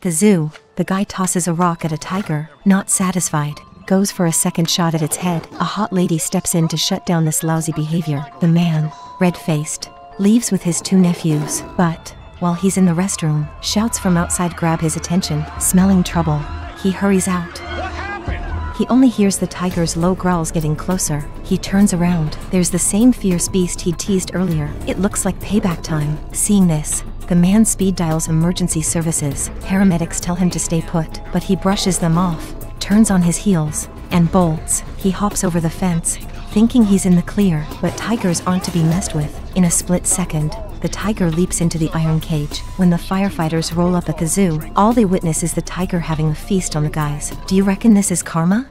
At the zoo, the guy tosses a rock at a tiger, not satisfied. Goes for a second shot at its head. A hot lady steps in to shut down this lousy behavior. The man, red faced, leaves with his two nephews, but, while he's in the restroom, shouts from outside grab his attention, smelling trouble. He hurries out. He only hears the tiger's low growls getting closer. He turns around. There's the same fierce beast he'd teased earlier. It looks like payback time. Seeing this, the man speed dials emergency services. Paramedics tell him to stay put, but he brushes them off, turns on his heels, and bolts. He hops over the fence, thinking he's in the clear, but tigers aren't to be messed with. In a split second, the tiger leaps into the iron cage. When the firefighters roll up at the zoo, all they witness is the tiger having a feast on the guys. Do you reckon this is karma?